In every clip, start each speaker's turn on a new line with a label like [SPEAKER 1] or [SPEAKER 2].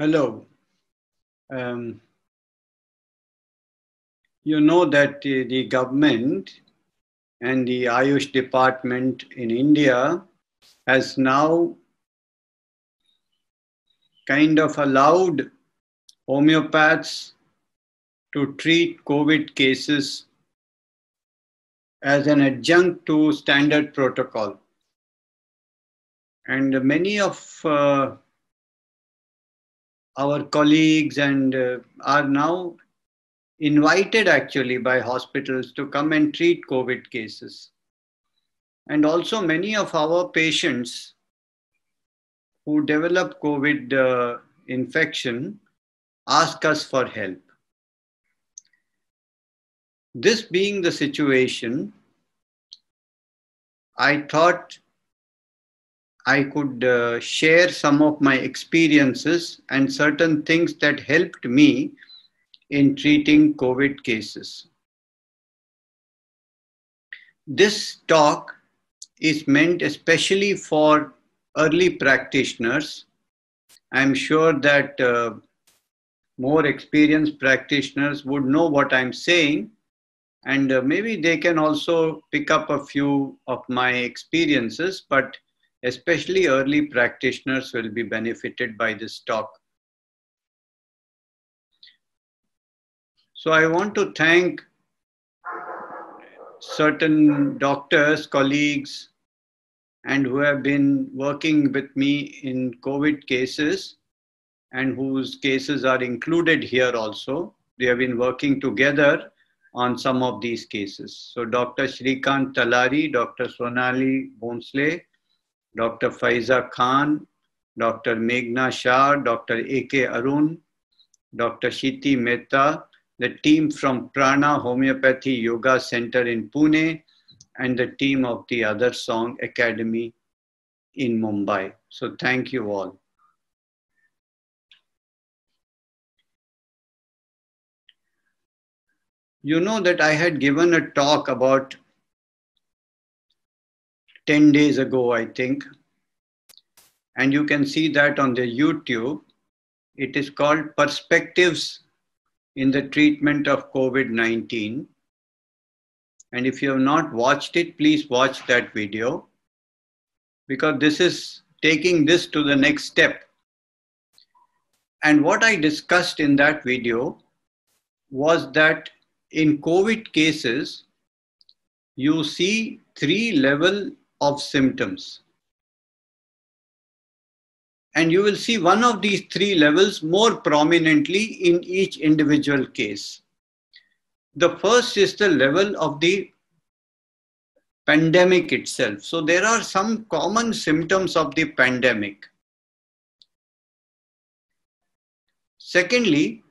[SPEAKER 1] Hello. Um, you know that the, the government and the Ayush department in India has now kind of allowed homeopaths to treat COVID cases as an adjunct to standard protocol. And many of uh, our colleagues and uh, are now invited actually by hospitals to come and treat COVID cases. And also, many of our patients who develop COVID uh, infection ask us for help. This being the situation, I thought I could uh, share some of my experiences and certain things that helped me in treating COVID cases. This talk is meant especially for early practitioners. I'm sure that uh, more experienced practitioners would know what I'm saying, and uh, maybe they can also pick up a few of my experiences, but especially early practitioners will be benefited by this talk. So I want to thank certain doctors, colleagues, and who have been working with me in COVID cases and whose cases are included here also. They have been working together on some of these cases. So Dr. Shrikant Talari, Dr. Sonali Bhonsle, Dr. Faiza Khan, Dr. Meghna Shah, Dr. A.K. Arun, Dr. Shiti Mehta, the team from Prana Homeopathy Yoga Center in Pune, and the team of the Other Song Academy in Mumbai. So thank you all. You know that I had given a talk about 10 days ago, I think, and you can see that on the YouTube. It is called Perspectives in the treatment of COVID 19. And if you have not watched it, please watch that video because this is taking this to the next step. And what I discussed in that video was that in COVID cases, you see three level of symptoms and you will see one of these three levels more prominently in each individual case. The first is the level of the pandemic itself. So there are some common symptoms of the pandemic. Secondly,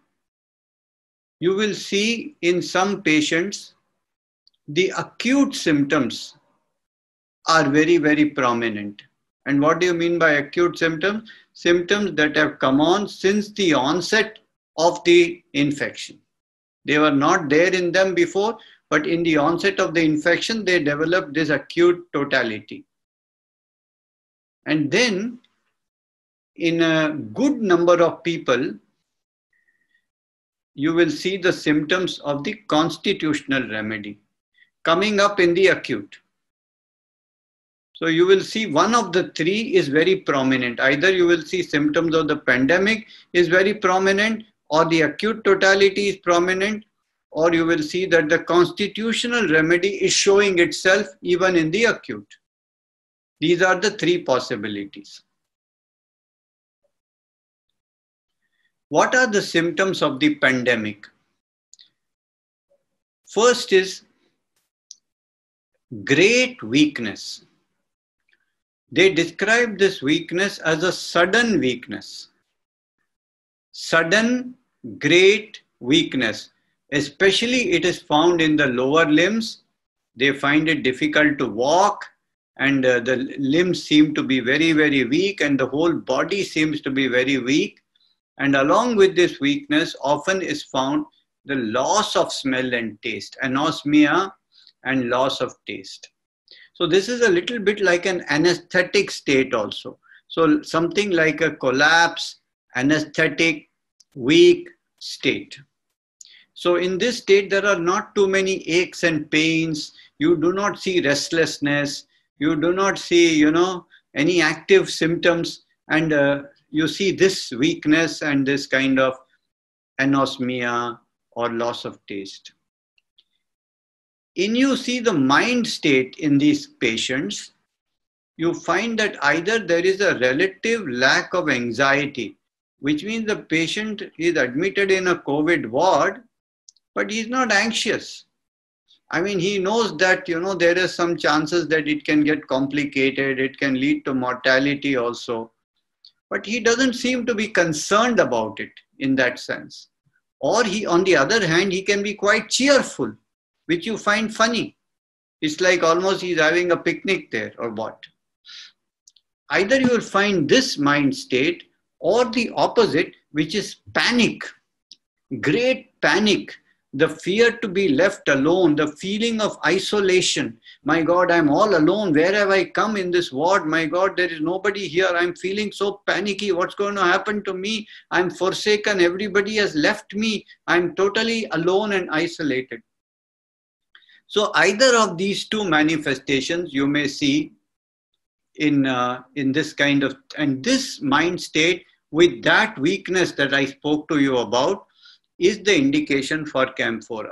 [SPEAKER 1] you will see in some patients the acute symptoms are very, very prominent. And what do you mean by acute symptoms? Symptoms that have come on since the onset of the infection. They were not there in them before, but in the onset of the infection, they developed this acute totality. And then, in a good number of people, you will see the symptoms of the constitutional remedy coming up in the acute. So you will see one of the three is very prominent. Either you will see symptoms of the pandemic is very prominent or the acute totality is prominent or you will see that the constitutional remedy is showing itself even in the acute. These are the three possibilities. What are the symptoms of the pandemic? First is great weakness. They describe this weakness as a sudden weakness. Sudden, great weakness. Especially, it is found in the lower limbs. They find it difficult to walk, and uh, the limbs seem to be very, very weak, and the whole body seems to be very weak. And along with this weakness, often is found the loss of smell and taste, anosmia and loss of taste. So this is a little bit like an anesthetic state also. So something like a collapse anesthetic, weak state. So in this state, there are not too many aches and pains. You do not see restlessness. You do not see, you know, any active symptoms. And uh, you see this weakness and this kind of anosmia or loss of taste. In you see the mind state in these patients, you find that either there is a relative lack of anxiety, which means the patient is admitted in a COVID ward but he's not anxious. I mean, he knows that, you know, there is some chances that it can get complicated, it can lead to mortality also. But he doesn't seem to be concerned about it in that sense. Or he, on the other hand, he can be quite cheerful, which you find funny. It's like almost he's having a picnic there or what. Either you will find this mind state or the opposite, which is panic, great panic the fear to be left alone, the feeling of isolation. My God, I'm all alone. Where have I come in this ward? My God, there is nobody here. I'm feeling so panicky. What's going to happen to me? I'm forsaken. Everybody has left me. I'm totally alone and isolated. So, either of these two manifestations you may see in, uh, in this kind of, and this mind state with that weakness that I spoke to you about is the indication for camphora.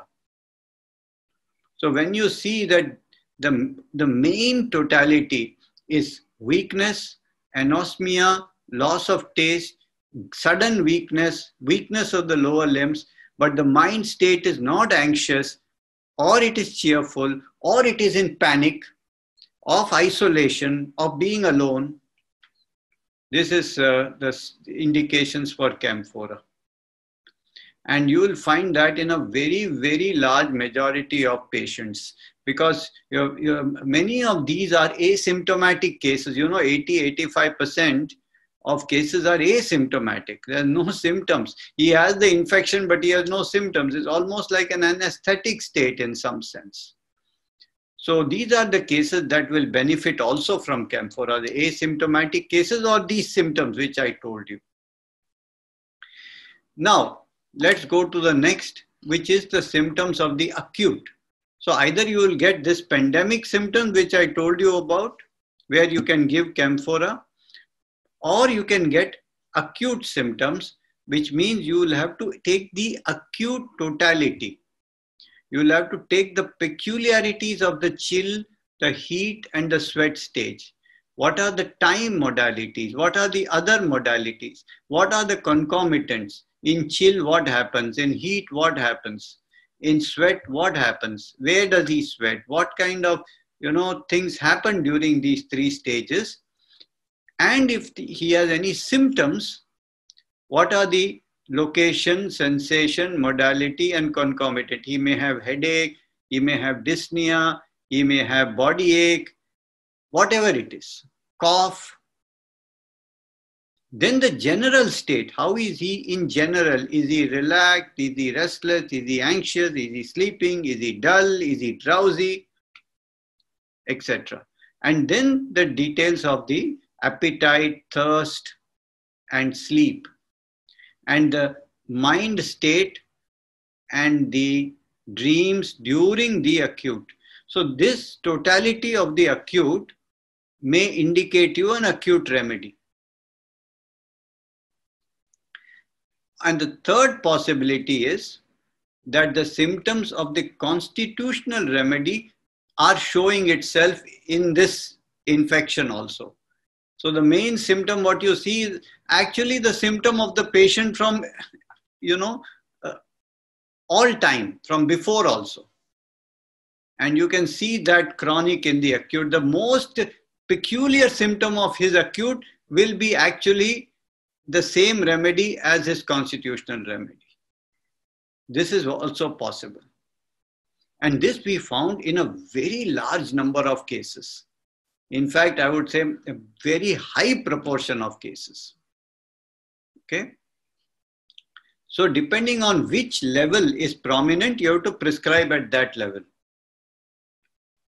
[SPEAKER 1] So when you see that the, the main totality is weakness, anosmia, loss of taste, sudden weakness, weakness of the lower limbs, but the mind state is not anxious, or it is cheerful, or it is in panic, of isolation, of being alone. This is uh, the indications for camphora and you will find that in a very very large majority of patients because you're, you're, many of these are asymptomatic cases you know 80 85% of cases are asymptomatic. There are no symptoms. He has the infection but he has no symptoms. It's almost like an anesthetic state in some sense. So these are the cases that will benefit also from camphora the asymptomatic cases or these symptoms which i told you. Now let's go to the next, which is the symptoms of the acute. So either you will get this pandemic symptom, which I told you about, where you can give camphora, or you can get acute symptoms, which means you will have to take the acute totality. You will have to take the peculiarities of the chill, the heat, and the sweat stage. What are the time modalities? What are the other modalities? What are the concomitants? In chill, what happens? In heat, what happens? In sweat, what happens? Where does he sweat? What kind of you know things happen during these three stages? And if he has any symptoms, what are the location, sensation, modality, and concomitant? He may have headache, he may have dyspnea, he may have body ache, whatever it is, cough, then the general state, how is he in general? Is he relaxed? Is he restless? Is he anxious? Is he sleeping? Is he dull? Is he drowsy? Etc. And then the details of the appetite, thirst, and sleep. And the mind state and the dreams during the acute. So, this totality of the acute may indicate you an acute remedy. And the third possibility is that the symptoms of the constitutional remedy are showing itself in this infection also. So the main symptom, what you see is actually the symptom of the patient from, you know, uh, all time, from before also. And you can see that chronic in the acute. The most peculiar symptom of his acute will be actually the same remedy as his constitutional remedy. This is also possible. And this we found in a very large number of cases. In fact, I would say a very high proportion of cases. Okay. So depending on which level is prominent, you have to prescribe at that level.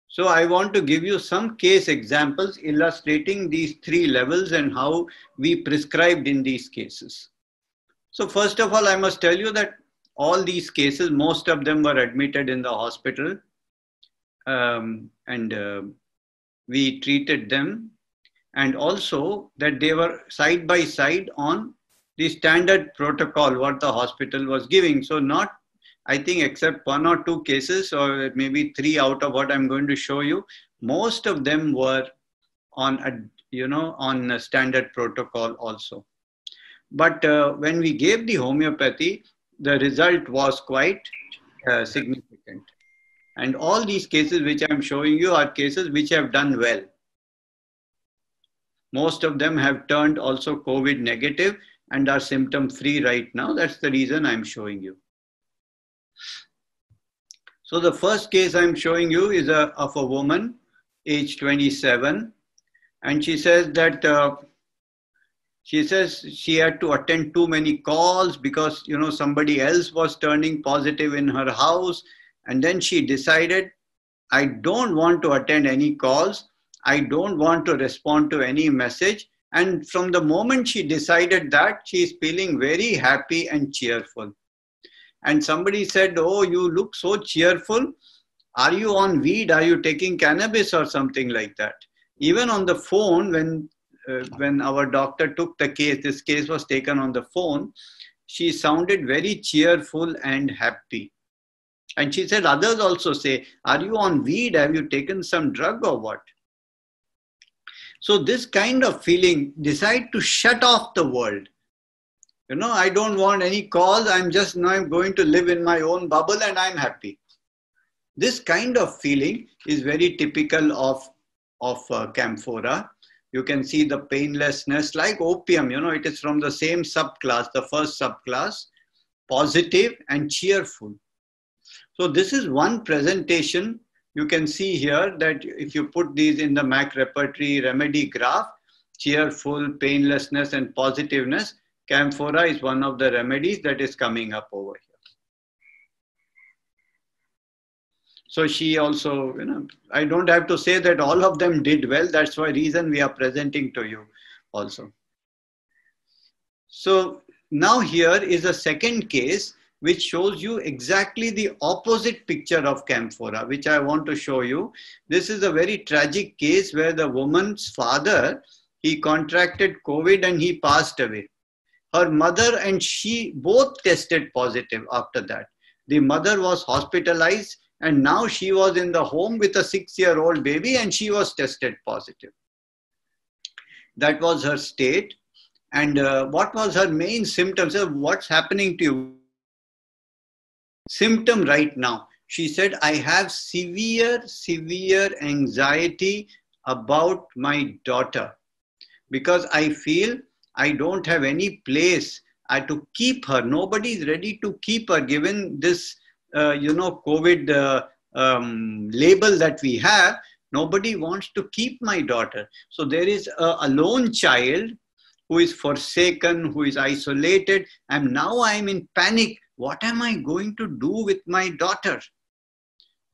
[SPEAKER 1] So I want to give you some case examples illustrating these three levels and how we prescribed in these cases. So first of all, I must tell you that all these cases, most of them were admitted in the hospital um, and uh, we treated them and also that they were side by side on the standard protocol what the hospital was giving. So not, I think except one or two cases or maybe three out of what I'm going to show you, most of them were on a, you know, on a standard protocol also. But uh, when we gave the homeopathy, the result was quite uh, significant. And all these cases which I'm showing you are cases which have done well. Most of them have turned also COVID negative and are symptom free right now. That's the reason I'm showing you. So the first case I'm showing you is a, of a woman, age 27, and she says that uh, she says she had to attend too many calls because you know somebody else was turning positive in her house and then she decided i don't want to attend any calls. I don't want to respond to any message. And from the moment she decided that she is feeling very happy and cheerful. And somebody said oh you look so cheerful. Are you on weed? Are you taking cannabis or something like that? Even on the phone when uh, when our doctor took the case, this case was taken on the phone, she sounded very cheerful and happy. And she said, others also say, Are you on weed? Have you taken some drug or what? So, this kind of feeling, decide to shut off the world. You know, I don't want any calls. I'm just now I'm going to live in my own bubble and I'm happy. This kind of feeling is very typical of, of uh, Camphora you can see the painlessness like opium, you know, it is from the same subclass, the first subclass, positive and cheerful. So this is one presentation. You can see here that if you put these in the MAC repertory remedy graph, cheerful, painlessness and positiveness, camphora is one of the remedies that is coming up over here. So she also, you know, I don't have to say that all of them did well. That's why reason we are presenting to you also. So now here is a second case which shows you exactly the opposite picture of camphora, which I want to show you. This is a very tragic case where the woman's father, he contracted COVID and he passed away. Her mother and she both tested positive after that. The mother was hospitalized and now she was in the home with a six year old baby and she was tested positive. That was her state. And uh, what was her main symptoms? What's happening to you? Symptom right now. She said, I have severe, severe anxiety about my daughter because I feel I don't have any place I to keep her. Nobody is ready to keep her given this uh, you know, COVID uh, um, label that we have, nobody wants to keep my daughter. So there is a, a lone child who is forsaken, who is isolated, and now I am in panic. What am I going to do with my daughter?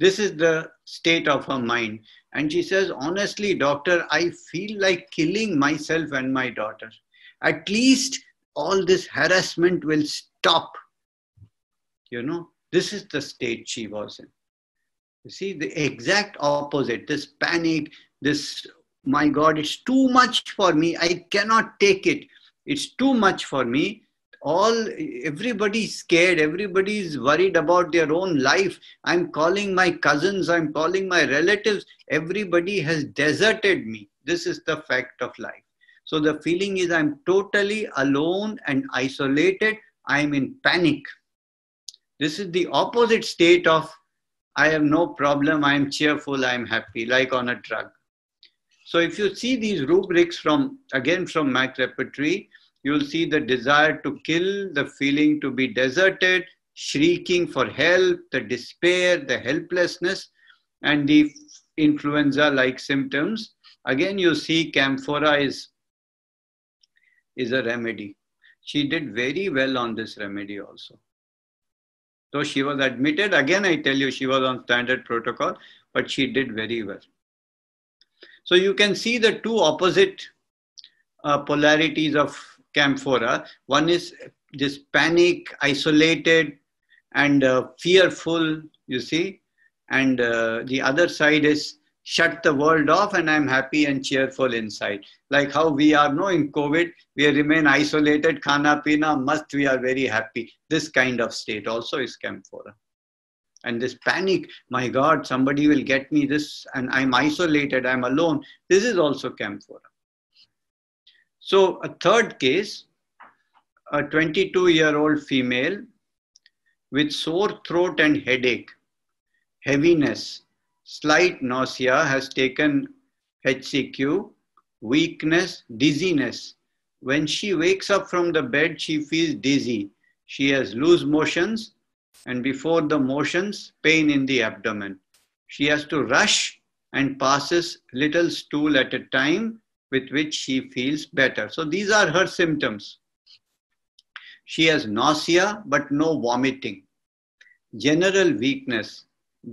[SPEAKER 1] This is the state of her mind. And she says, honestly, doctor, I feel like killing myself and my daughter. At least all this harassment will stop. You know, this is the state she was in. You see, the exact opposite this panic, this, my God, it's too much for me. I cannot take it. It's too much for me. All everybody's scared, everybody's worried about their own life. I'm calling my cousins, I'm calling my relatives. Everybody has deserted me. This is the fact of life. So the feeling is I'm totally alone and isolated. I'm in panic. This is the opposite state of I have no problem, I am cheerful, I am happy, like on a drug. So if you see these rubrics from, again from MAC repertory, you'll see the desire to kill, the feeling to be deserted, shrieking for help, the despair, the helplessness, and the influenza-like symptoms. Again, you see camphora is, is a remedy. She did very well on this remedy also. So she was admitted. Again, I tell you, she was on standard protocol, but she did very well. So you can see the two opposite uh, polarities of camphora. One is this panic, isolated, and uh, fearful, you see. And uh, the other side is shut the world off and I'm happy and cheerful inside. Like how we are no in COVID, we remain isolated, khana pina, must we are very happy. This kind of state also is camphora. And this panic, my God, somebody will get me this and I'm isolated, I'm alone. This is also camphora. So a third case, a 22 year old female with sore throat and headache, heaviness, slight nausea has taken HCQ, weakness, dizziness. When she wakes up from the bed, she feels dizzy. She has loose motions and before the motions, pain in the abdomen. She has to rush and passes little stool at a time with which she feels better. So these are her symptoms. She has nausea but no vomiting, general weakness,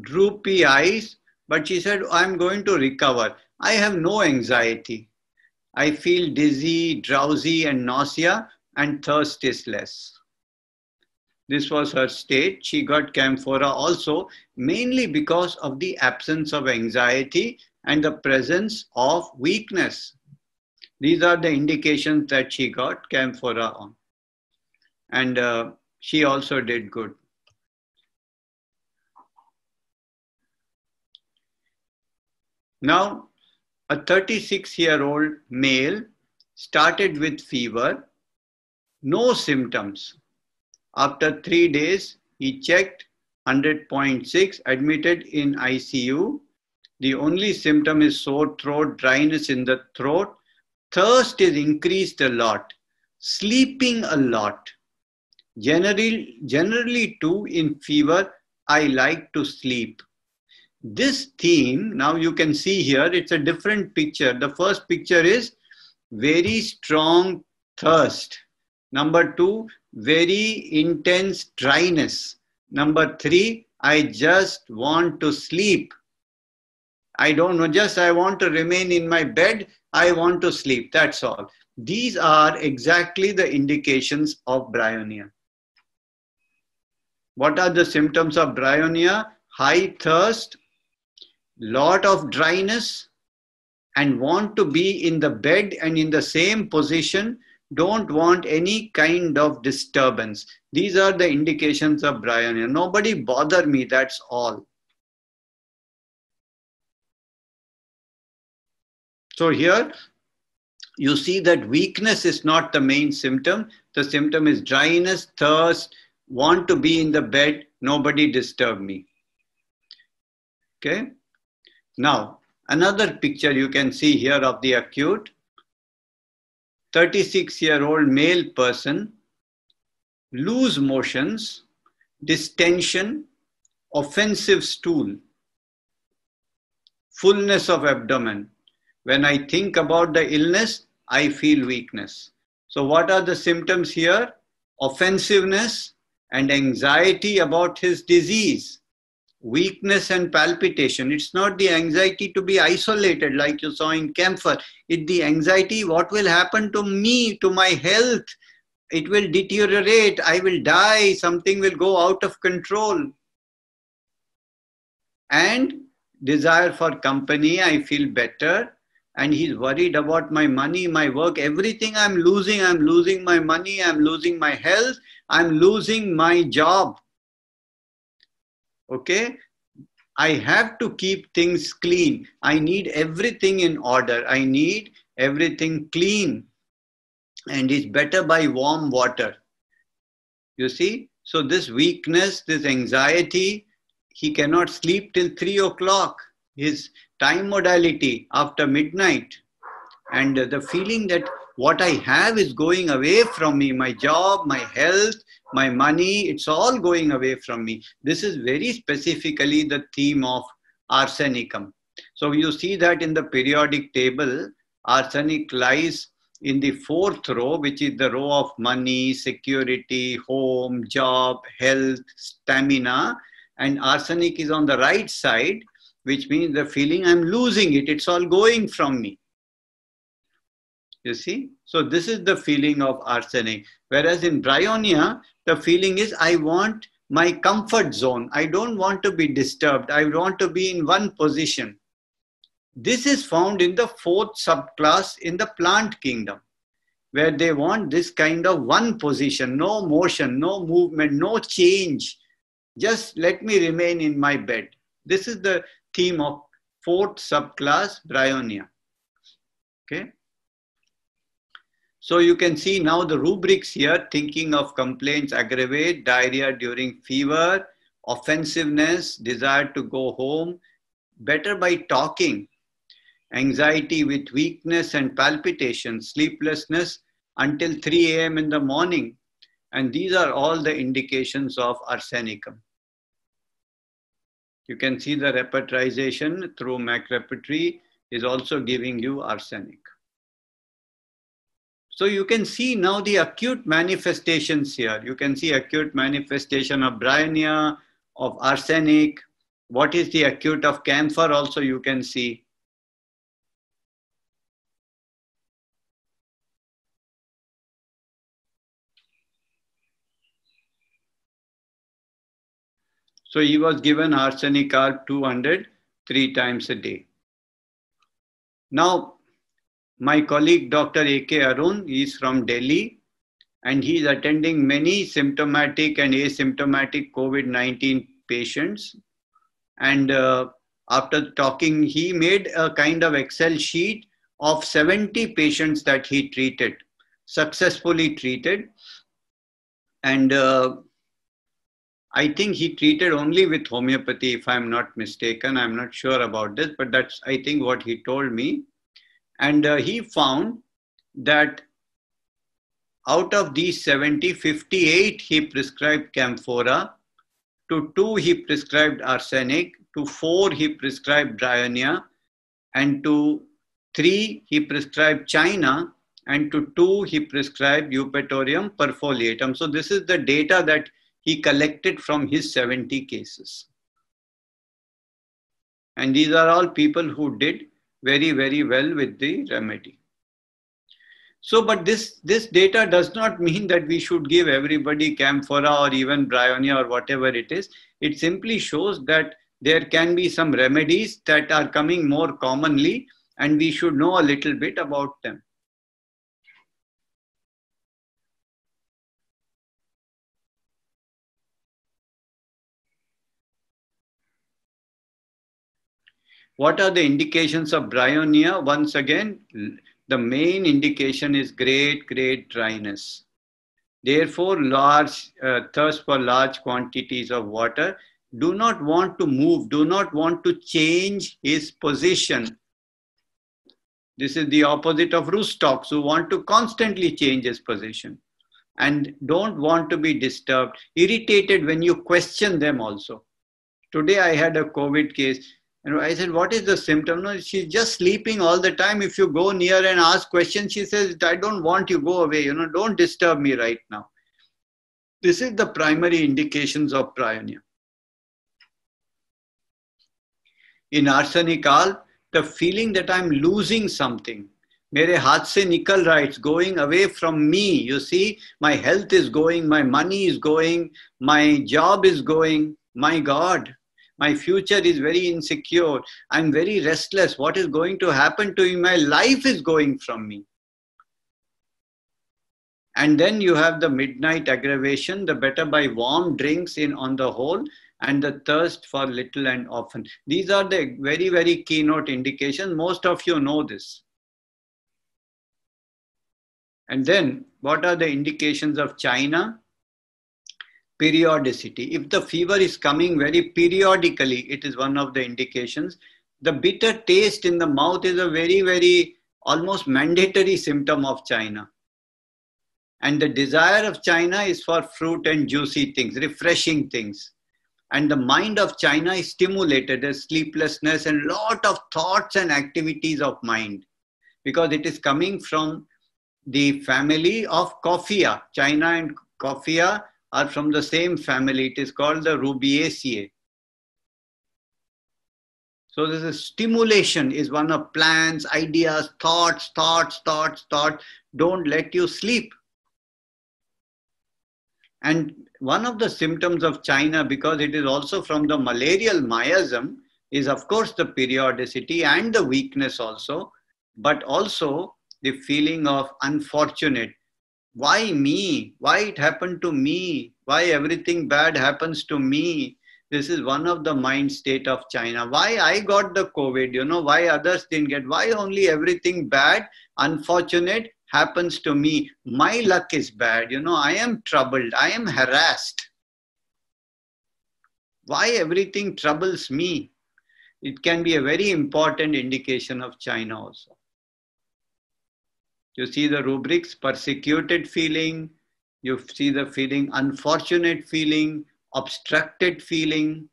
[SPEAKER 1] droopy eyes, but she said, I'm going to recover. I have no anxiety. I feel dizzy, drowsy, and nausea, and thirst is less. This was her state. She got camphora also, mainly because of the absence of anxiety and the presence of weakness. These are the indications that she got camphora on. And uh, she also did good. Now, a 36 year old male started with fever, no symptoms. After three days, he checked 100.6, admitted in ICU. The only symptom is sore throat, dryness in the throat. Thirst is increased a lot, sleeping a lot. Generally, generally too, in fever, I like to sleep this theme, now you can see here, it's a different picture. The first picture is very strong thirst. Number two, very intense dryness. Number three, I just want to sleep. I don't know, just I want to remain in my bed. I want to sleep. That's all. These are exactly the indications of bryonia. What are the symptoms of bryonia? High thirst, lot of dryness and want to be in the bed and in the same position don't want any kind of disturbance these are the indications of bryonia nobody bother me that's all so here you see that weakness is not the main symptom. The symptom is dryness thirst want to be in the bed nobody disturb me. Okay? Now, another picture you can see here of the acute. 36 year old male person, loose motions, distension, offensive stool, fullness of abdomen. When I think about the illness, I feel weakness. So, what are the symptoms here? Offensiveness and anxiety about his disease weakness and palpitation. It's not the anxiety to be isolated like you saw in camphor. It's the anxiety what will happen to me, to my health. It will deteriorate. I will die. Something will go out of control. And desire for company. I feel better. And he's worried about my money, my work, everything I'm losing. I'm losing my money. I'm losing my health. I'm losing my job. Okay? I have to keep things clean. I need everything in order. I need everything clean. And it's better by warm water. You see? So this weakness this anxiety he cannot sleep till 3 o'clock his time modality after midnight and the feeling that what i have is going away from me my job my health my money, it's all going away from me. This is very specifically the theme of arsenicum. So you see that in the periodic table, arsenic lies in the fourth row, which is the row of money, security, home, job, health, stamina. And arsenic is on the right side, which means the feeling I'm losing it. It's all going from me. You see? So this is the feeling of arsenic. Whereas in bryonia, the feeling is I want my comfort zone. I don't want to be disturbed. I want to be in one position. This is found in the fourth subclass in the plant kingdom, where they want this kind of one position, no motion, no movement, no change. Just let me remain in my bed. This is the theme of fourth subclass, bryonia. Okay. So you can see now the rubrics here, thinking of complaints aggravate, diarrhea during fever, offensiveness, desire to go home, better by talking, anxiety with weakness and palpitation, sleeplessness until 3 a.m. in the morning. And these are all the indications of arsenicum. You can see the repertorization through MAC repertory is also giving you arsenic. So you can see now the acute manifestations here. You can see acute manifestation of bryonia, of arsenic. What is the acute of camphor also you can see. So he was given arsenic carb 200 three times a day. Now, my colleague Dr. A.K. Arun is from Delhi and he is attending many symptomatic and asymptomatic COVID 19 patients. And uh, after talking, he made a kind of Excel sheet of 70 patients that he treated, successfully treated. And uh, I think he treated only with homeopathy, if I'm not mistaken. I'm not sure about this, but that's, I think, what he told me. And uh, he found that out of these 70, 58 he prescribed camphora, to two he prescribed arsenic, to four he prescribed bryonia, and to three he prescribed china, and to two he prescribed eupatorium perfoliatum. So this is the data that he collected from his 70 cases. And these are all people who did very, very well with the remedy. So, but this, this data does not mean that we should give everybody camphora or even bryonia or whatever it is. It simply shows that there can be some remedies that are coming more commonly and we should know a little bit about them. What are the indications of bryonia? Once again, the main indication is great, great dryness. Therefore, large uh, thirst for large quantities of water. Do not want to move, do not want to change his position. This is the opposite of Rhus-Tox, who want to constantly change his position and don't want to be disturbed, irritated when you question them also. Today I had a COVID case and I said, what is the symptom? No, she's just sleeping all the time. If you go near and ask questions, she says, I don't want you, go away. You know, don't disturb me right now. This is the primary indications of bryonia. In arsenical, the feeling that I'm losing something. Mere haath se nikal raha, going away from me. You see, my health is going, my money is going, my job is going. My God, my future is very insecure. I'm very restless. What is going to happen to me? My life is going from me. And then you have the midnight aggravation, the better by warm drinks in on the whole, and the thirst for little and often. These are the very, very keynote indications. Most of you know this. And then, what are the indications of China? Periodicity. If the fever is coming very periodically, it is one of the indications. The bitter taste in the mouth is a very, very almost mandatory symptom of China. And the desire of China is for fruit and juicy things, refreshing things. And the mind of China is stimulated, there's sleeplessness and lot of thoughts and activities of mind because it is coming from the family of Coffea. China and Coffea are from the same family. It is called the Rubiaceae. So this is stimulation is one of plans, ideas, thoughts, thoughts, thoughts, thoughts. Don't let you sleep. And one of the symptoms of China, because it is also from the malarial miasm, is of course the periodicity and the weakness also, but also the feeling of unfortunate. Why me? Why it happened to me? Why everything bad happens to me? This is one of the mind state of China. Why I got the COVID, you know, why others didn't get, why only everything bad, unfortunate happens to me. My luck is bad, you know, I am troubled, I am harassed. Why everything troubles me? It can be a very important indication of China also. You see the rubrics persecuted feeling, you see the feeling unfortunate feeling, obstructed feeling.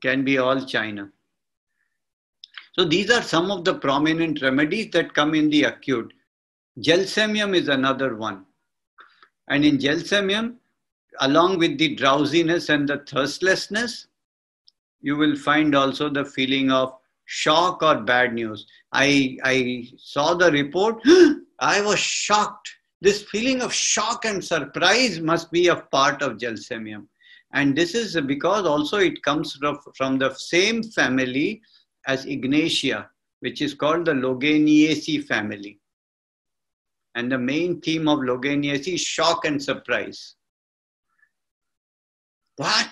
[SPEAKER 1] Can be all China. So these are some of the prominent remedies that come in the acute. Gelsemium is another one. And in gelsemium, along with the drowsiness and the thirstlessness, you will find also the feeling of shock or bad news. I, I saw the report, I was shocked. This feeling of shock and surprise must be a part of gelsemium. And this is because also it comes from the same family as Ignatia, which is called the Loganiaceae family. And the main theme of Loganiaceae is shock and surprise. What?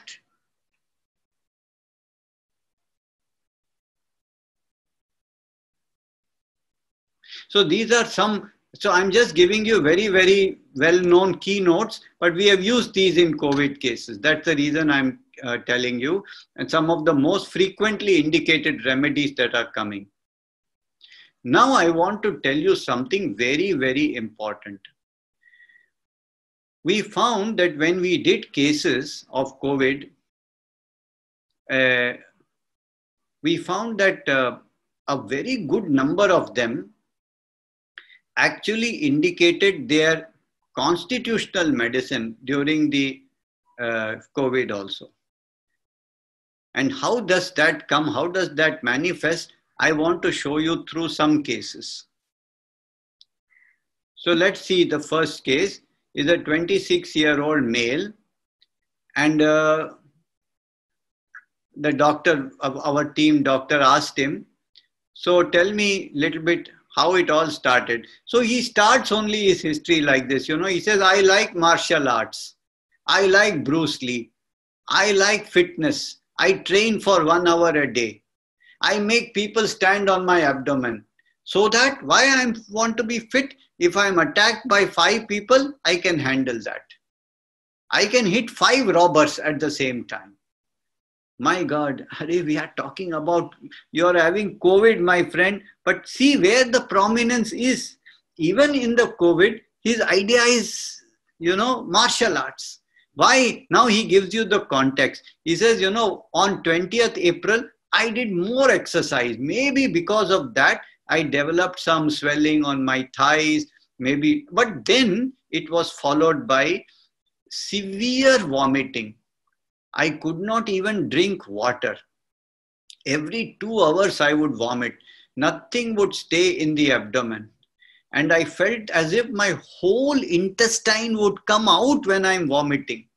[SPEAKER 1] So these are some, so I'm just giving you very, very well-known keynotes, but we have used these in COVID cases. That's the reason I'm uh, telling you, and some of the most frequently indicated remedies that are coming. Now I want to tell you something very, very important. We found that when we did cases of COVID, uh, we found that uh, a very good number of them actually indicated their constitutional medicine during the uh, COVID also. And how does that come? How does that manifest? I want to show you through some cases. So let's see the first case is a 26 year old male and uh, the doctor of our team doctor asked him so tell me a little bit how it all started. So he starts only his history like this. You know, he says, I like martial arts. I like Bruce Lee. I like fitness. I train for one hour a day. I make people stand on my abdomen. So that why I want to be fit, if I'm attacked by five people, I can handle that. I can hit five robbers at the same time my god Hare, we are talking about you're having covid my friend but see where the prominence is. Even in the covid his idea is you know martial arts. Why? Now he gives you the context. He says you know on 20th april i did more exercise. Maybe because of that i developed some swelling on my thighs maybe but then it was followed by severe vomiting I could not even drink water. Every two hours, I would vomit. Nothing would stay in the abdomen. And I felt as if my whole intestine would come out when I'm vomiting,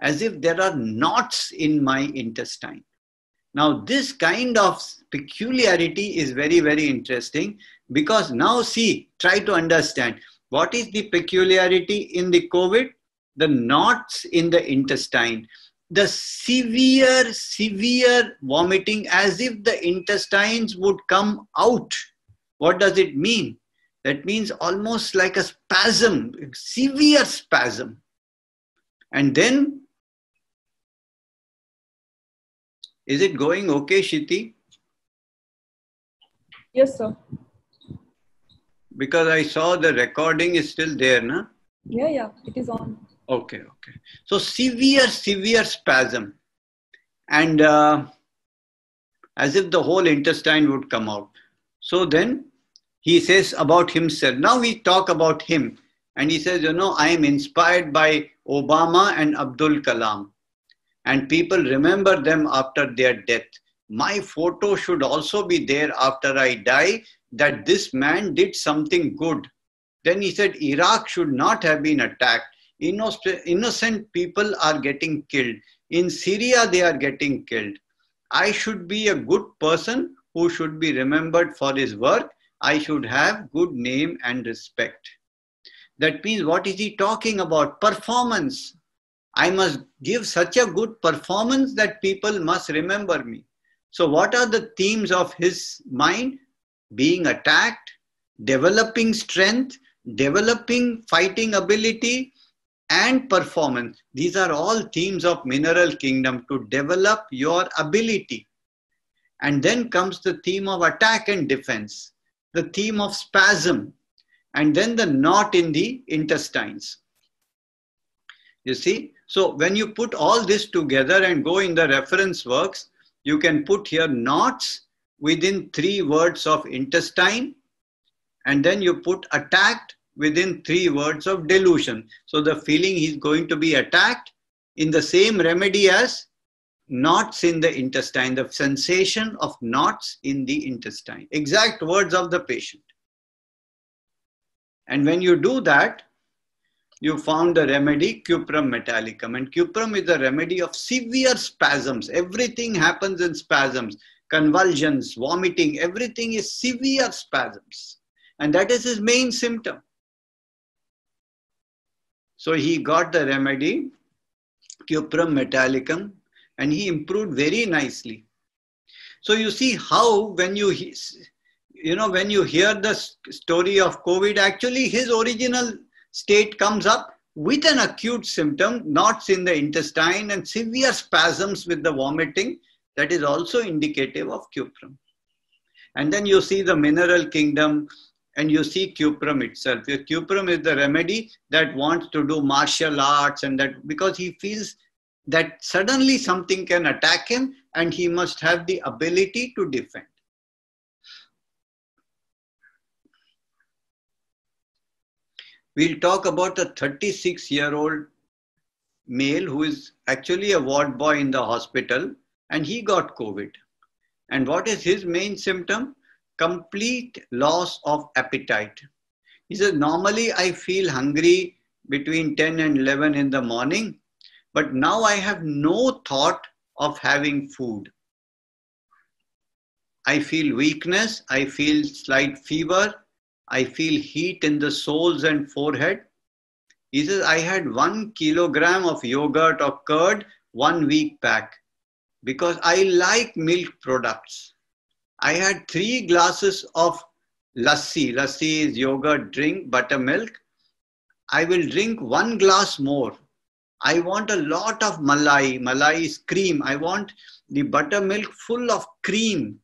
[SPEAKER 1] as if there are knots in my intestine. Now, this kind of peculiarity is very, very interesting because now, see, try to understand what is the peculiarity in the COVID? The knots in the intestine the severe, severe vomiting as if the intestines would come out. What does it mean? That means almost like a spasm, severe spasm. And then, is it going okay, Shiti?
[SPEAKER 2] Yes, sir.
[SPEAKER 1] Because I saw the recording is still there, na?
[SPEAKER 2] Yeah, yeah, it is on.
[SPEAKER 1] Okay, okay. So severe, severe spasm, and uh, as if the whole intestine would come out. So then he says about himself. Now we talk about him, and he says, you know, I am inspired by Obama and Abdul Kalam. and people remember them after their death. My photo should also be there after I die that this man did something good. Then he said, Iraq should not have been attacked. Innocent people are getting killed. In Syria, they are getting killed. I should be a good person who should be remembered for his work. I should have good name and respect. That means what is he talking about? Performance. I must give such a good performance that people must remember me. So, what are the themes of his mind? Being attacked, developing strength, developing fighting ability, and performance. These are all themes of mineral kingdom to develop your ability. And then comes the theme of attack and defense, the theme of spasm, and then the knot in the intestines. You see? So when you put all this together and go in the reference works, you can put here knots within three words of intestine, and then you put attacked within three words of delusion. So the feeling he's going to be attacked in the same remedy as knots in the intestine, the sensation of knots in the intestine. Exact words of the patient. And when you do that, you found the remedy cuprum metallicum. And cuprum is a remedy of severe spasms. Everything happens in spasms, convulsions, vomiting, everything is severe spasms. And that is his main symptom. So he got the remedy, cuprum metallicum, and he improved very nicely. So you see how when you you know when you hear the story of COVID, actually his original state comes up with an acute symptom, knots in the intestine and severe spasms with the vomiting. That is also indicative of cuprum. And then you see the mineral kingdom and you see cuprum itself. Your cuprum is the remedy that wants to do martial arts and that because he feels that suddenly something can attack him and he must have the ability to defend. We'll talk about a 36 year old male who is actually a ward boy in the hospital and he got COVID. And what is his main symptom? Complete loss of appetite. He says, normally I feel hungry between 10 and 11 in the morning, but now I have no thought of having food. I feel weakness, I feel slight fever, I feel heat in the soles and forehead. He says, I had one kilogram of yogurt or curd one week back because I like milk products. I had three glasses of lassi. Lassi is yogurt drink, buttermilk. I will drink one glass more. I want a lot of malai. Malai is cream. I want the buttermilk full of cream.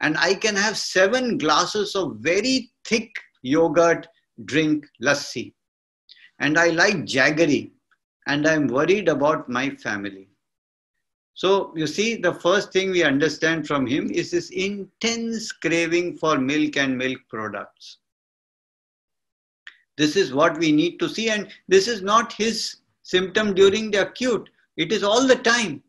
[SPEAKER 1] And I can have seven glasses of very thick yogurt drink lassi. And I like jaggery. And I'm worried about my family. So you see, the first thing we understand from him is this intense craving for milk and milk products. This is what we need to see, and this is not his symptom during the acute, it is all the time.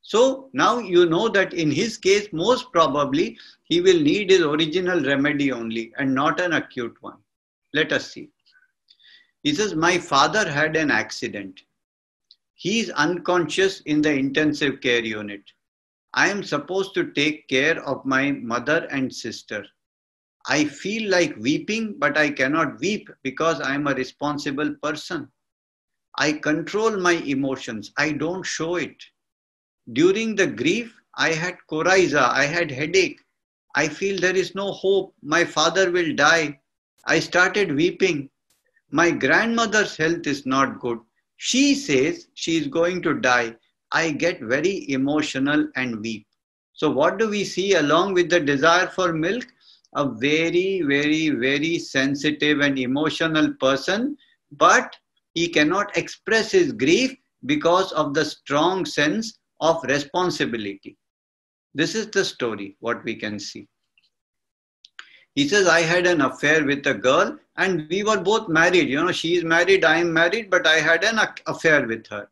[SPEAKER 1] So now you know that in his case, most probably he will need his original remedy only and not an acute one. Let us see. He says, My father had an accident. He is unconscious in the intensive care unit. I am supposed to take care of my mother and sister. I feel like weeping, but I cannot weep because I am a responsible person. I control my emotions. I don't show it. During the grief, I had coryza. I had headache. I feel there is no hope. My father will die. I started weeping. My grandmother's health is not good. She says she is going to die. I get very emotional and weep. So, what do we see along with the desire for milk? A very, very, very sensitive and emotional person, but he cannot express his grief because of the strong sense of responsibility. This is the story, what we can see. He says, I had an affair with a girl and we were both married. You know, she is married, I am married, but I had an affair with her.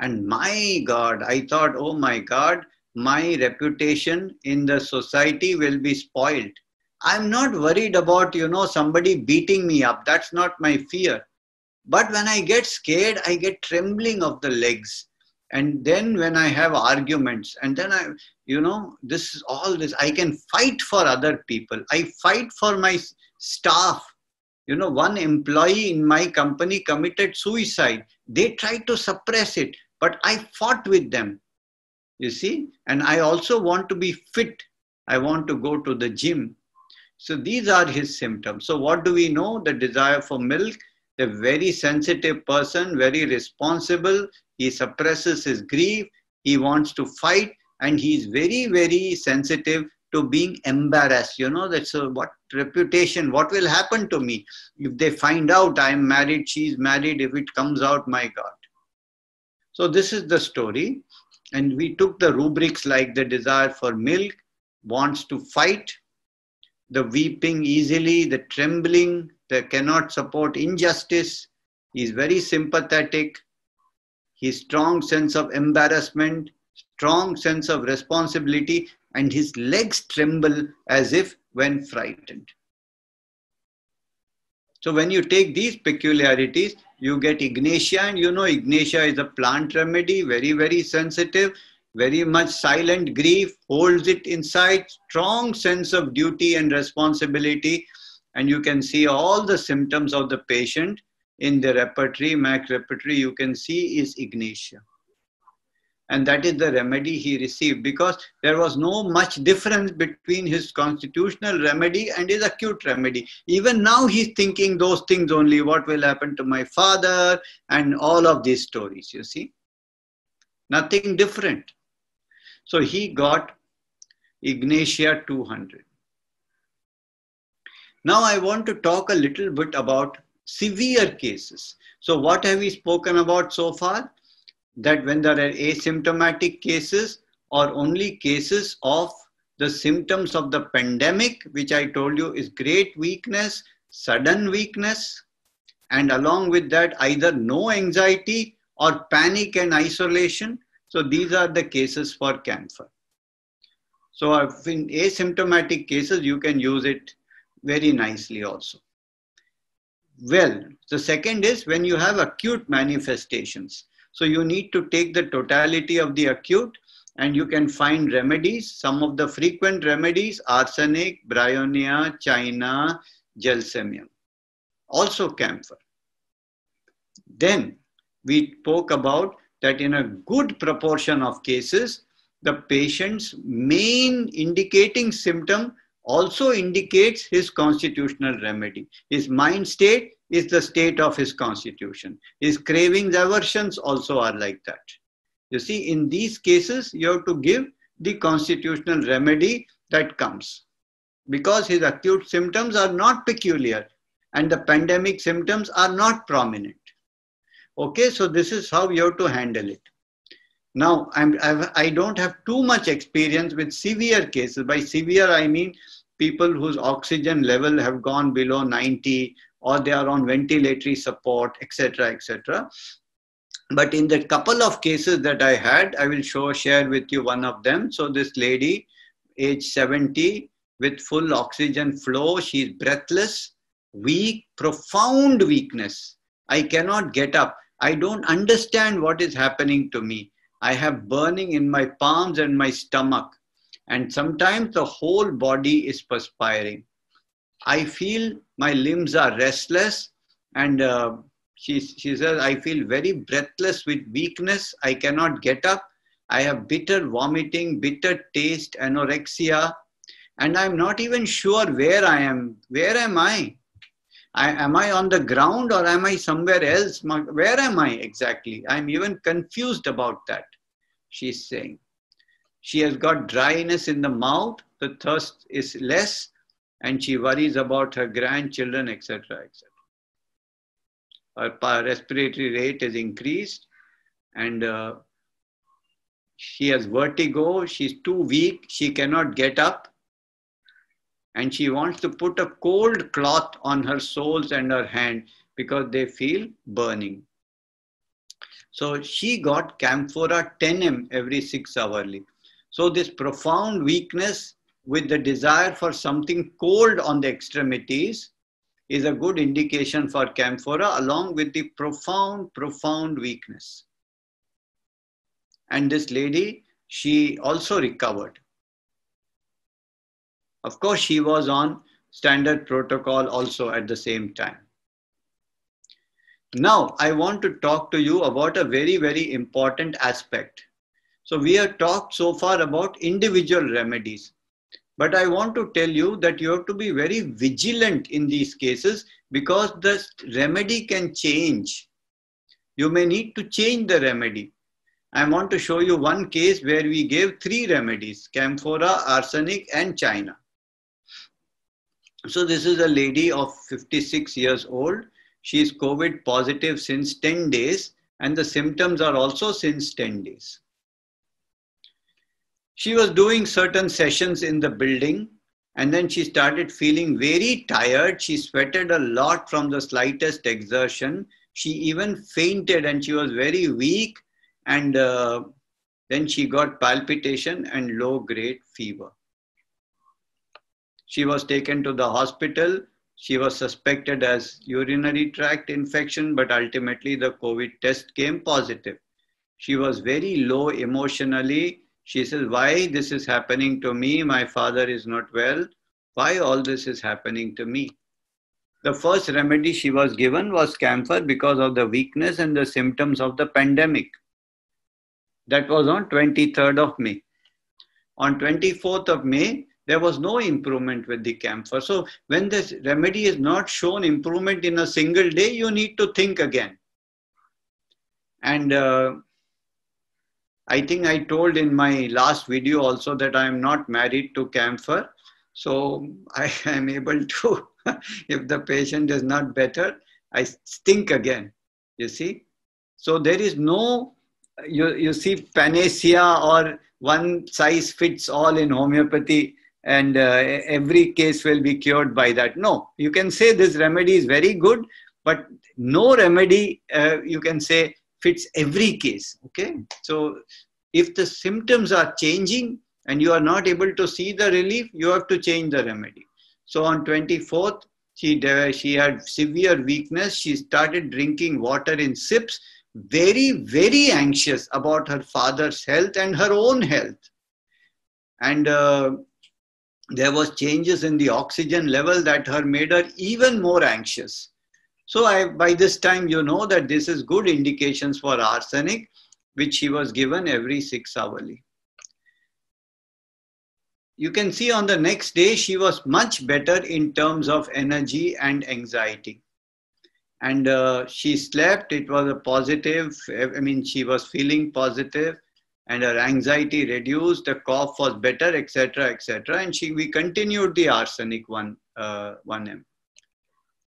[SPEAKER 1] And my God, I thought, oh my God, my reputation in the society will be spoiled. I'm not worried about, you know, somebody beating me up. That's not my fear. But when I get scared, I get trembling of the legs. And then when I have arguments, and then I, you know, this is all this, I can fight for other people. I fight for my staff. You know, one employee in my company committed suicide. They tried to suppress it, but I fought with them. You see, and I also want to be fit. I want to go to the gym. So these are his symptoms. So, what do we know? The desire for milk, a very sensitive person, very responsible. He suppresses his grief. He wants to fight, and he's very, very sensitive to being embarrassed. You know, that's a, what reputation, what will happen to me if they find out I'm married, she's married, if it comes out, my God. So, this is the story. And we took the rubrics like the desire for milk, wants to fight, the weeping easily, the trembling, the cannot support injustice. He is very sympathetic. His strong sense of embarrassment, strong sense of responsibility, and his legs tremble as if when frightened. So when you take these peculiarities, you get Ignatia, and you know Ignatia is a plant remedy, very, very sensitive, very much silent grief, holds it inside, strong sense of duty and responsibility. And you can see all the symptoms of the patient in the repertory, MAC repertory, you can see is Ignatia. And that is the remedy he received because there was no much difference between his constitutional remedy and his acute remedy. Even now, he's thinking those things only what will happen to my father and all of these stories, you see. Nothing different. So he got Ignatia 200. Now I want to talk a little bit about severe cases. So what have we spoken about so far? That when there are asymptomatic cases or only cases of the symptoms of the pandemic, which I told you is great weakness, sudden weakness, and along with that, either no anxiety or panic and isolation, so these are the cases for camphor. So in asymptomatic cases, you can use it very nicely also. Well, the second is when you have acute manifestations. So you need to take the totality of the acute and you can find remedies. Some of the frequent remedies, arsenic, bryonia, china, gelsemium. Also camphor. Then we spoke about that in a good proportion of cases, the patient's main indicating symptom also indicates his constitutional remedy. His mind state is the state of his constitution. His cravings, aversions also are like that. You see, in these cases, you have to give the constitutional remedy that comes because his acute symptoms are not peculiar and the pandemic symptoms are not prominent. Okay, so this is how you have to handle it. Now, I'm, I've, I don't have too much experience with severe cases. By severe, I mean people whose oxygen level have gone below 90 or they are on ventilatory support, etc., etc. But in the couple of cases that I had, I will show share with you one of them. So this lady, age 70, with full oxygen flow, she's breathless, weak, profound weakness. I cannot get up. I don't understand what is happening to me. I have burning in my palms and my stomach. And sometimes the whole body is perspiring. I feel my limbs are restless. And uh, she, she says, I feel very breathless with weakness. I cannot get up. I have bitter vomiting, bitter taste, anorexia. And I'm not even sure where I am. Where am I? I, am I on the ground or am I somewhere else? Where am I exactly? I'm even confused about that, she's saying. She has got dryness in the mouth, the thirst is less, and she worries about her grandchildren, etc. etc. Her respiratory rate is increased, and uh, she has vertigo. She's too weak. She cannot get up and she wants to put a cold cloth on her soles and her hand because they feel burning. So she got camphora 10m every six hourly. So this profound weakness with the desire for something cold on the extremities is a good indication for camphora along with the profound, profound weakness. And this lady, she also recovered. Of course, she was on standard protocol also at the same time. Now, I want to talk to you about a very, very important aspect. So, we have talked so far about individual remedies. But I want to tell you that you have to be very vigilant in these cases because the remedy can change. You may need to change the remedy. I want to show you one case where we gave three remedies camphora, arsenic, and China. So, this is a lady of 56 years old. She is COVID positive since 10 days, and the symptoms are also since 10 days she was doing certain sessions in the building and then she started feeling very tired. She sweated a lot from the slightest exertion. She even fainted and she was very weak. And uh, then she got palpitation and low grade fever. She was taken to the hospital. She was suspected as urinary tract infection, but ultimately the COVID test came positive. She was very low emotionally she says, Why this is happening to me? My father is not well. Why all this is happening to me? The first remedy she was given was camphor because of the weakness and the symptoms of the pandemic. That was on 23rd of May. On 24th of May, there was no improvement with the camphor. So when this remedy is not shown improvement in a single day, you need to think again. And uh, I think I told in my last video also that I am not married to camphor. So I am able to, if the patient is not better, I think again, you see. So there is no, you, you see, panacea or one size fits all in homeopathy and uh, every case will be cured by that. No, you can say this remedy is very good, but no remedy, uh, you can say, fits every case. Okay, so if the symptoms are changing and you are not able to see the relief, you have to change the remedy. So on 24th, she, she had severe weakness. She started drinking water in sips, very, very anxious about her father's health and her own health. And uh, there was changes in the oxygen level that her made her even more anxious. So I, by this time, you know that this is good indications for arsenic, which she was given every six hourly. You can see on the next day, she was much better in terms of energy and anxiety. And uh, she slept, it was a positive, I mean, she was feeling positive and her anxiety reduced, the cough was better, etc., etc. And she, we continued the arsenic one, uh, 1M.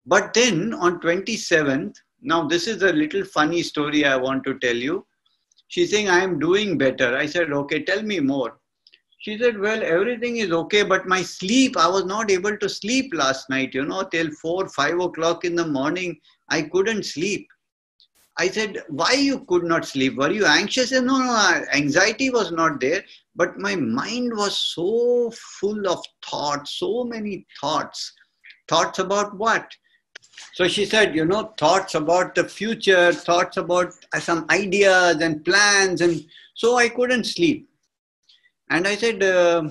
[SPEAKER 1] But then on 27th, now this is a little funny story I want to tell you. She's saying, I am doing better. I said, okay, tell me more. She said, well, everything is okay, but my sleep, I was not able to sleep last night, you know, till four, five o'clock in the morning. I couldn't sleep. I said, why you could not sleep? Were you anxious? And no, no, anxiety was not there, but my mind was so full of thoughts, so many thoughts. Thoughts about what? So she said, you know, thoughts about the future, thoughts about some ideas and plans. And so I couldn't sleep. And I said, uh,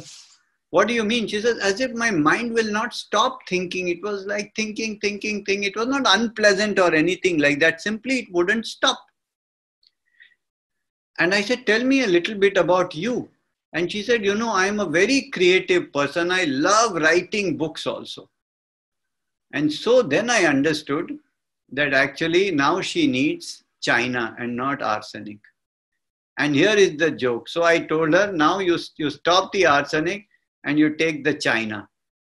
[SPEAKER 1] what do you mean? She says, as if my mind will not stop thinking. It was like thinking, thinking, thinking. It was not unpleasant or anything like that. Simply, it wouldn't stop. And I said, tell me a little bit about you. And she said, you know, I'm a very creative person. I love writing books also. And so then I understood that actually now she needs China and not arsenic. And here is the joke. So I told her, now you, you stop the arsenic and you take the China.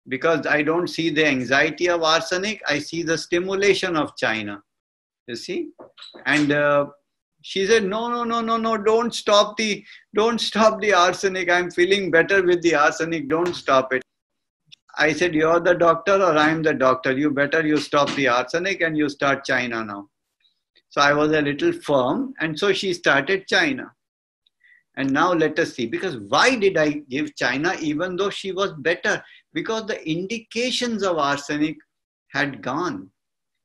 [SPEAKER 1] Because I don't see the anxiety of arsenic, I see the stimulation of China. You see? And uh, she said, no, no, no, no, no, don't stop the, don't stop the arsenic. I'm feeling better with the arsenic. Don't stop it. I said, You're the doctor or I'm the doctor. You better you stop the arsenic and you start China now. So I was a little firm. And so she started China. And now let us see. Because why did I give China even though she was better? Because the indications of arsenic had gone.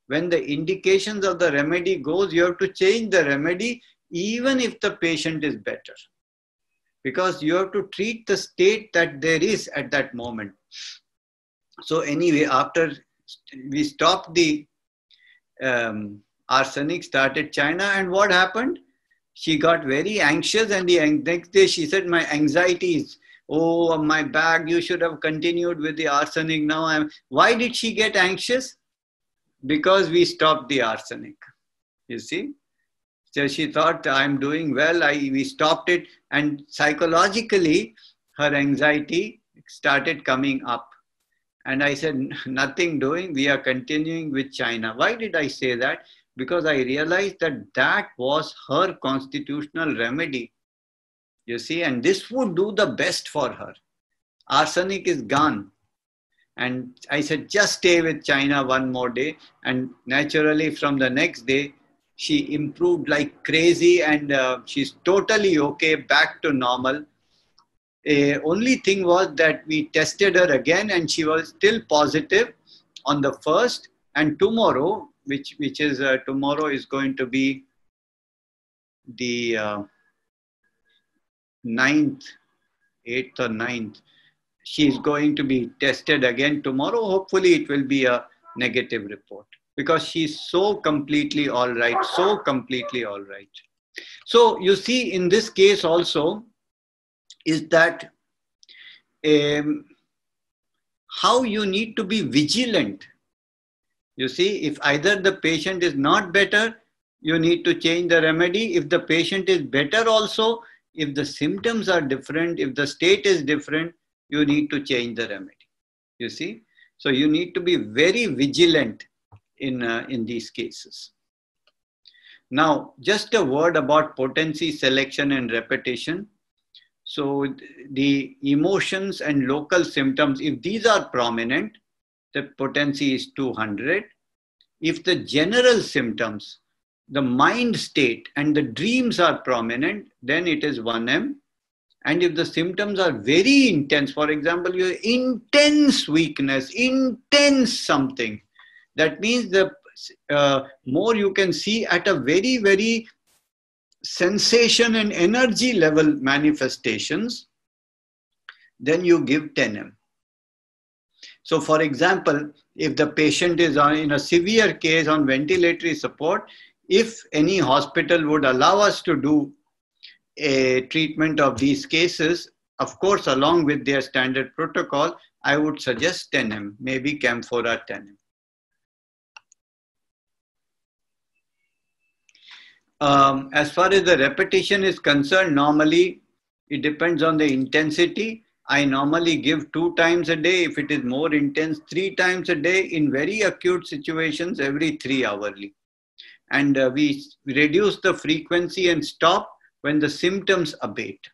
[SPEAKER 1] When the indications of the remedy goes, you have to change the remedy even if the patient is better. Because you have to treat the state that there is at that moment. So anyway, after we stopped the um, arsenic, started China, and what happened? She got very anxious, and the next day she said, "My anxiety is oh my bag, You should have continued with the arsenic. Now I'm." Why did she get anxious? Because we stopped the arsenic. You see. So she thought I'm doing well. I we stopped it, and psychologically, her anxiety started coming up and I said, nothing doing, we are continuing with China. Why did I say that? Because I realized that that was her constitutional remedy. You see, and this would do the best for her. Arsenic is gone. And I said, just stay with China one more day. And naturally, from the next day, she improved like crazy and uh, she's totally okay, back to normal uh, only thing was that we tested her again and she was still positive on the first and tomorrow which which is uh, tomorrow is going to be the uh, ninth eighth or ninth she is going to be tested again tomorrow hopefully it will be a negative report because she's so completely all right so completely all right so you see in this case also is that um, how you need to be vigilant. You see, if either the patient is not better, you need to change the remedy. If the patient is better also, if the symptoms are different, if the state is different, you need to change the remedy. You see? So you need to be very vigilant in, uh, in these cases. Now, just a word about potency selection and repetition. So the emotions and local symptoms, if these are prominent, the potency is 200. If the general symptoms, the mind state and the dreams are prominent, then it is 1M. And if the symptoms are very intense, for example, your intense weakness, intense something, that means the uh, more you can see at a very, very sensation and energy level manifestations, then you give 10M. So, for example, if the patient is on, in a severe case on ventilatory support, if any hospital would allow us to do a treatment of these cases, of course, along with their standard protocol, I would suggest 10M, maybe Camphora 10M. Um, as far as the repetition is concerned, normally it depends on the intensity. I normally give two times a day. If it is more intense, three times a day. In very acute situations, every three hourly. And uh, we reduce the frequency and stop when the symptoms abate.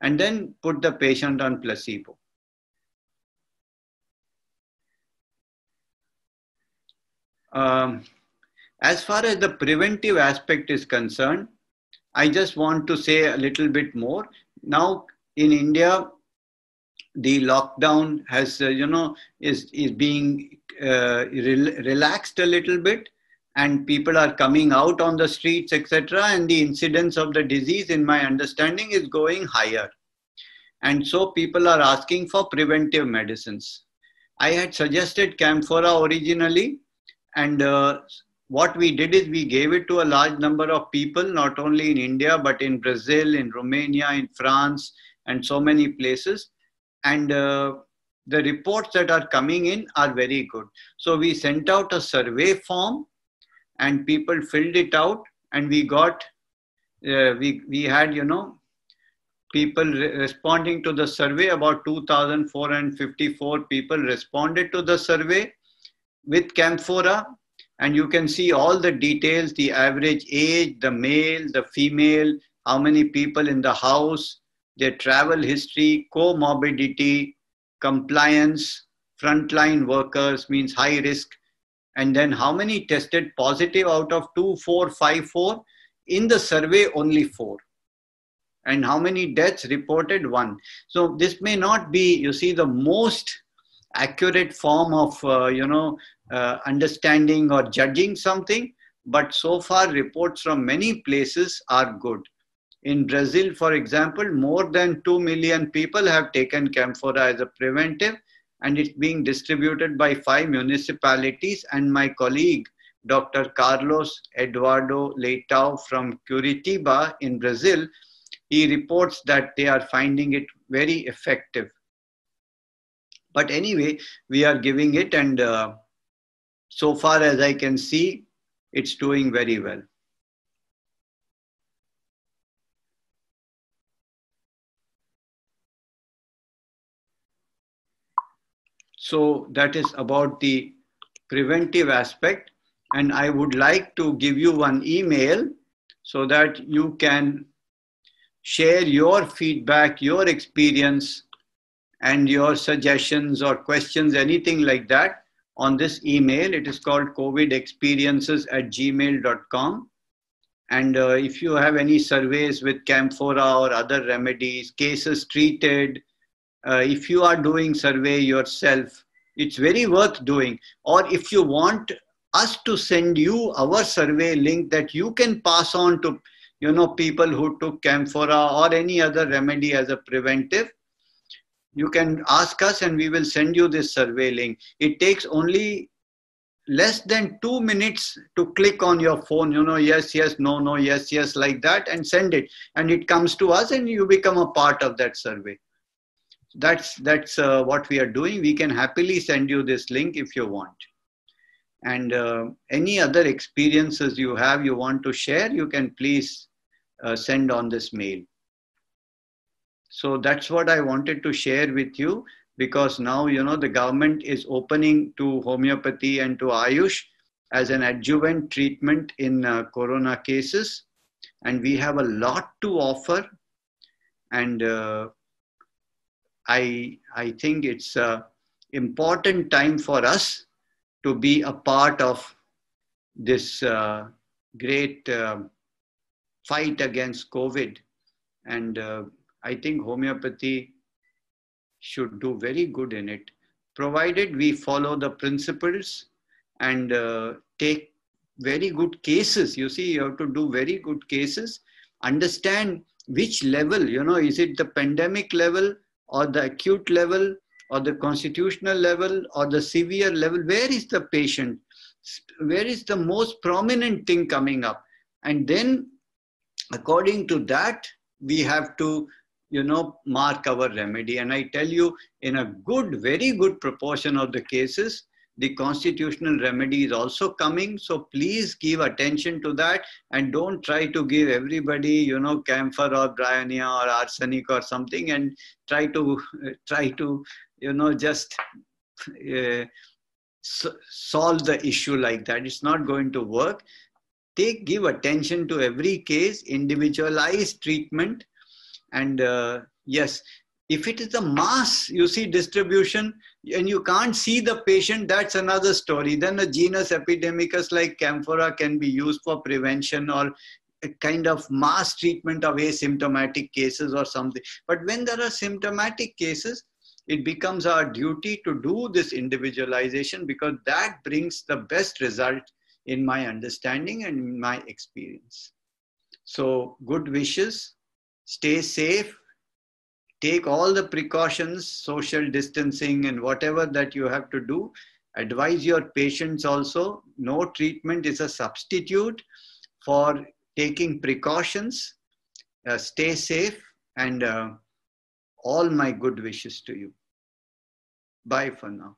[SPEAKER 1] And then put the patient on placebo. Um, as far as the preventive aspect is concerned, I just want to say a little bit more. Now, in India, the lockdown has, uh, you know, is, is being uh, re- relaxed a little bit and people are coming out on the streets, etc. And the incidence of the disease, in my understanding, is going higher. And so people are asking for preventive medicines. I had suggested camphora originally, and uh, what we did is we gave it to a large number of people, not only in India, but in Brazil, in Romania, in France, and so many places. And uh, the reports that are coming in are very good. So we sent out a survey form and people filled it out and we got, uh, we, we had, you know, people re- responding to the survey. About 2,454 people responded to the survey with Camphora and you can see all the details the average age the male the female how many people in the house their travel history comorbidity compliance frontline workers means high risk And then how many tested positive out of 2454? In the survey, only four. And how many deaths reported? One. So this may not be, you see, the most accurate form of, uh, you know, uh, understanding or judging something, but so far reports from many places are good. In Brazil, for example, more than 2 million people have taken camphora as a preventive and it's being distributed by five municipalities. And my colleague, Dr. Carlos Eduardo Leitao from Curitiba in Brazil, he reports that they are finding it very effective. But anyway, we are giving it, and uh, so far as I can see, it's doing very well. So that is about the preventive aspect. And I would like to give you one email so that you can share your feedback, your experience, and your suggestions or questions, anything like that on this email. It is called covidexperiences at gmail.com. And uh, if you have any surveys with camphora or other remedies, cases treated, uh, if you are doing survey yourself it's very worth doing. Or if you want us to send you our survey link that you can pass on to you know people who took camphora or any other remedy as a preventive you can ask us and we will send you this survey link. It takes only less than 2 minutes to click on your phone you know yes yes no no yes yes like that and send it. And it comes to us and you become a part of that survey that's that's uh, what we are doing. We can happily send you this link if you want. And uh, any other experiences you have you want to share you can please uh, send on this mail. So that's what i wanted to share with you because now you know the government is opening to homeopathy and to ayush as an adjuvant treatment in uh, corona cases. And we have a lot to offer. And uh, I, I think it's an important time for us to be a part of this uh, great uh, fight against COVID. And uh, I think homeopathy should do very good in it, provided we follow the principles and uh, take very good cases. You see, you have to do very good cases, understand which level, you know, is it the pandemic level or the acute level or the constitutional level or the severe level where is the patient? Where is the most prominent thing coming up? And then according to that we have to you know mark our remedy. And i tell you in a good very good proportion of the cases the constitutional remedy is also coming so please give attention to that and don't try to give everybody you know camphor or bryonia or arsenic or something and try to try to you know just uh, solve the issue like that. It's not going to work. Take give attention to every case individualized treatment and uh, yes if it is a mass, you see distribution, and you can't see the patient, that's another story. Then a genus epidemicus like camphora can be used for prevention or a kind of mass treatment of asymptomatic cases or something. But when there are symptomatic cases, it becomes our duty to do this individualization because that brings the best result in my understanding and in my experience. So, good wishes, stay safe, take all the precautions, social distancing and whatever that you have to do. Advise your patients also. No treatment is a substitute for taking precautions. Uh, stay safe and uh, all my good wishes to you. Bye for now.